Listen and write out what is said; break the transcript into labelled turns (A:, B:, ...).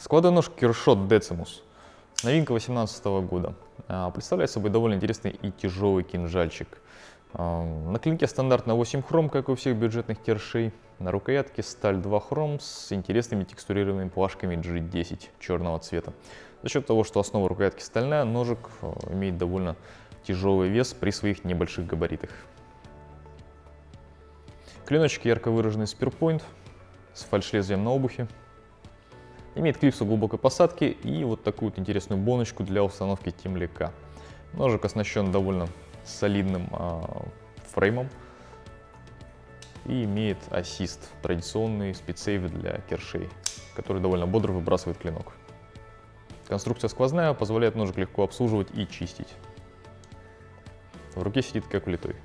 A: Складонож Киршот Decimus. Новинка 2018 года. А, представляет собой довольно интересный и тяжелый кинжальчик. А, на клинке стандартно 8 хром, как у всех бюджетных кершей. На рукоятке сталь 2 хром с интересными текстурированными плашками G10 черного цвета. За счет того, что основа рукоятки стальная, ножик а, имеет довольно тяжелый вес при своих небольших габаритах. Клиночек ярко выраженный спирпоинт с фальш-лезвием на обухе. Имеет клипсу глубокой посадки и вот такую вот интересную боночку для установки темляка. Ножик оснащен довольно солидным э, фреймом и имеет ассист, традиционный спидсейв для кершей, который довольно бодро выбрасывает клинок. Конструкция сквозная, позволяет ножик легко обслуживать и чистить. В руке сидит как влитой.